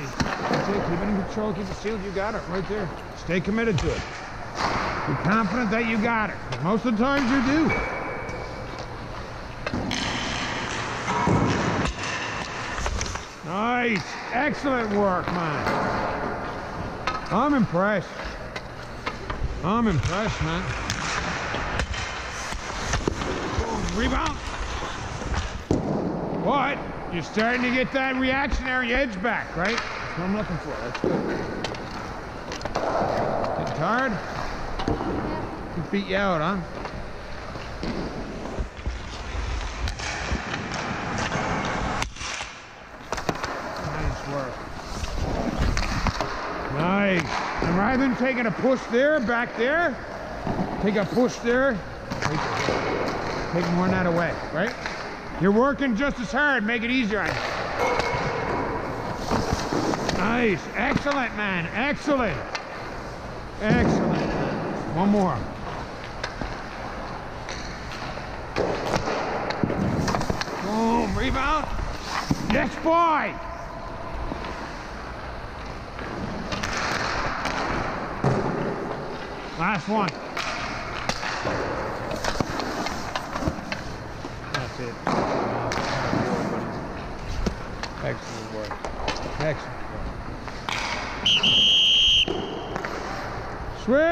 That's it. Keep it in control. Keep it sealed. You got it right there. Stay committed to it. Be confident that you got it. Most of the times you do. Nice. Excellent work, man. I'm impressed. I'm impressed, man. Rebound. What? You're starting to get that reactionary edge back, right? That's what I'm looking for. That's good. Getting tired? It beat you out, huh? Nice work. Nice. And rather than taking a push there, back there, take a push there, take, there. taking one that away, right? You're working just as hard. Make it easier on you. Nice. Excellent, man. Excellent. Excellent. One more. Boom. Rebound. Yes, boy. Last one. That's it. Excellent work. Excellent work. Sweet.